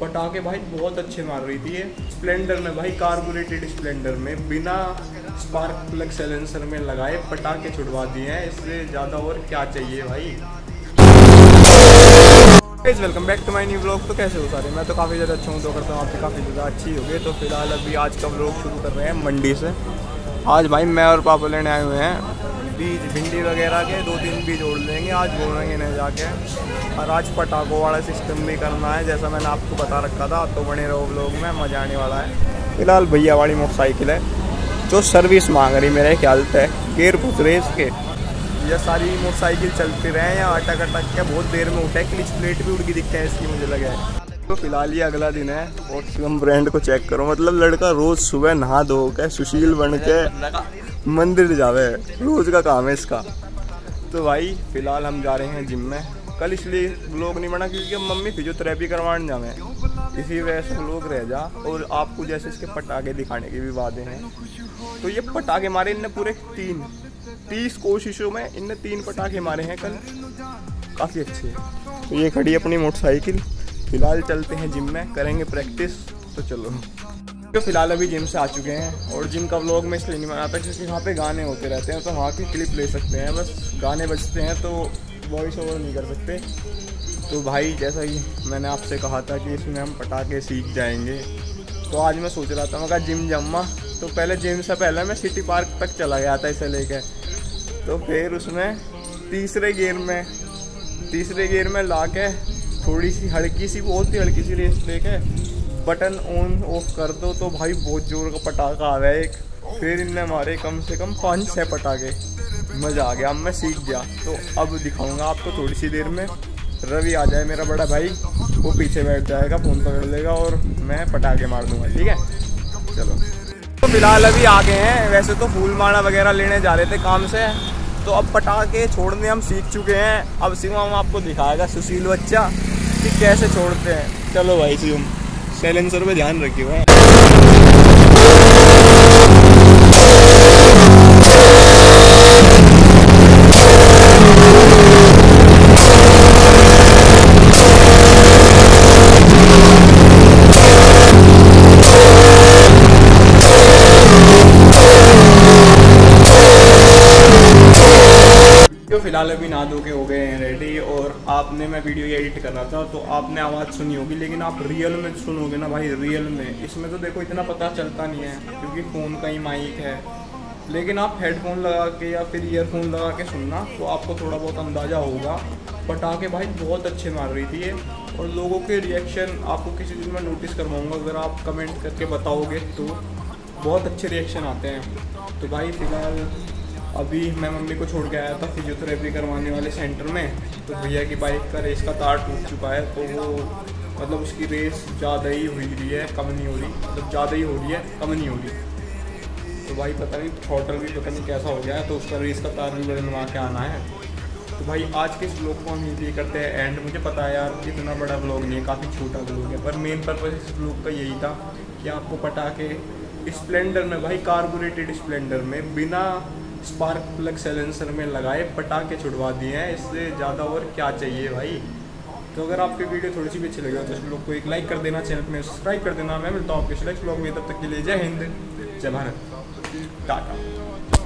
पटाखे भाई बहुत अच्छे मार रही थी ये। स्प्लेंडर में भाई, कार्बोरेटेड स्प्लेंडर में बिना स्पार्क प्लग सैलेंसर में लगाए पटाखे छुड़वा दिए हैं। इससे ज़्यादा और क्या चाहिए भाई? Welcome back to my new blog तो कैसे हो सारे? मैं तो काफ़ी ज़्यादा अच्छा हूँ तो करता हूँ आपकी काफ़ी ज़्यादा अच्छी हो गई तो फ़िलहाल अभी आज का ब्लॉग शुरू कर रहे हैं मंडी से। आज भाई मैं और पापा लेने आए हुए हैं। बीज भिंडी वगैरह के दो तीन बीज जोड़ लेंगे। आज बोलेंगे नहीं जाके। और आज पटाखों वाला सिस्टम भी करना है, जैसा मैंने आपको बता रखा था। तो बने रहो ब्लॉग में, मज़ा आने वाला है। फ़िलहाल भैया वाली मोटरसाइकिल है, जो सर्विस मांग रही मेरे ख्याल से। गेयर पूछ रहे इसके। ये सारी मोटरसाइकिल चलती रहे या अटक अटक के बहुत देर में उठे। क्लिच प्लेट भी उड़ गई दिखते हैं इसकी, मुझे लगा तो फ़िलहाल ये अगला दिन है। और शिवम ब्रांड को चेक करो। मतलब लड़का रोज सुबह नहा धो के सुशील बन के मंदिर जावे, रोज का काम है इसका। तो भाई, फ़िलहाल हम जा रहे हैं जिम में। कल इसलिए ब्लॉग नहीं बना क्योंकि मम्मी फिजियोथेरेपी करवाने जावे। इसी वजह से लोग रह जा और आपको जैसे इसके पटाखे दिखाने के भी वादे हैं। तो ये पटाखे मारे इनने पूरे तीन। तीस कोशिशों में इनने तीन पटाखे मारे हैं कल। काफ़ी अच्छे तो ये खड़ी अपनी मोटरसाइकिल फ़िलहाल चलते हैं जिम में, करेंगे प्रैक्टिस तो चलो। तो फ़िलहाल अभी जिम से आ चुके हैं और जिम का व्लॉग में इसलिए नहीं बनाता क्योंकि वहाँ पे गाने होते रहते हैं तो वहाँ की क्लिप ले सकते हैं। बस गाने बजते हैं तो वॉइस ओवर नहीं कर सकते। तो भाई, जैसा कि मैंने आपसे कहा था कि इसमें हम पटाखे सीख जाएँगे। तो आज मैं सोच रहा था, मैं कहा जिम जम्मा तो पहले जिम से पहले मैं सिटी पार्क तक चला गया था इसे लेके। तो फिर उसमें तीसरे गेयर में, तीसरे गेयर में ला के थोड़ी सी, हल्की सी, बहुत ही हल्की सी रेस लेके बटन ऑन ऑफ़ कर दो तो भाई बहुत ज़ोर का पटाखा आ रहा है एक। फिर इनने मारे कम से कम पाँच छः पटाखे। मज़ा आ गया, अब मैं सीख गया। तो अब दिखाऊँगा आपको थोड़ी सी देर में। रवि आ जाए मेरा बड़ा भाई, वो पीछे बैठ जाएगा, फ़ोन पकड़ लेगा और मैं पटाखे मार दूँगा, ठीक है? चलो। तो फ़िलहाल अभी आ गए हैं। वैसे तो फूल माला वगैरह लेने जा रहे थे काम से। तो अब पटाखे छोड़ने हम सीख चुके हैं। अब सिमा हम आपको दिखाएगा, सुशील बच्चा, कि कैसे छोड़ते हैं। चलो भाई सिम सैलेंसर पे ध्यान रखिए फ़िलहाल अभी नहा धो के हो गए हैं रेडी और आपने मैं वीडियो एडिट कर रहा था तो आपने आवाज़ सुनी होगी, लेकिन आप रियल में सुनोगे ना भाई रियल में। इसमें तो देखो इतना पता चलता नहीं है, क्योंकि फ़ोन का ही माइक है। लेकिन आप हेडफोन लगा के या फिर ईयरफोन लगा के सुनना तो आपको थोड़ा बहुत अंदाज़ा होगा। पटाखे भाई बहुत अच्छे मार रही थी ये, और लोगों के रिएक्शन आपको किसी दिन मैं नोटिस करवाऊँगा, अगर आप कमेंट करके बताओगे तो। बहुत अच्छे रिएक्शन आते हैं। तो भाई फ़िलहाल अभी मैं मम्मी को छोड़ के आया था फिजियोथेरेपी करवाने वाले सेंटर में तो भैया की बाइक का रेस का तार टूट चुका है तो वो मतलब उसकी रेस ज़्यादा ही हुई रही है, कम नहीं हो रही मतलब ज़्यादा ही हो रही है, कम नहीं हो रही। तो भाई पता नहीं थॉटल भी पता नहीं कैसा हो गया है तो उसका रेस का तार भी बदलवा के आना है। तो भाई आज के इस ब्लॉग को हम इजीली करते हैं एंड मुझे पता है यार, इतना बड़ा ब्लॉग नहीं है, काफ़ी छोटा ब्लॉग है, पर मेन पर्पज़ इस ब्लॉग का यही था कि आपको पटाखे स्प्लेंडर में, भाई कार्बोरेटेड स्प्लेंडर में, बिना स्पार्क प्लग सैलेंसर में लगाए, पटाखे छुड़वा दिए हैं। इससे ज़्यादा और क्या चाहिए भाई? तो अगर आपकी वीडियो थोड़ी सी भी अच्छी लगी हो तो इस ब्लॉग को एक लाइक कर देना, चैनल में सब्सक्राइब कर देना। मैं मिलता हूँ आपके नेक्स्ट ब्लॉग में, तब तक के लिए जय हिंद, जय भारत। टाटा।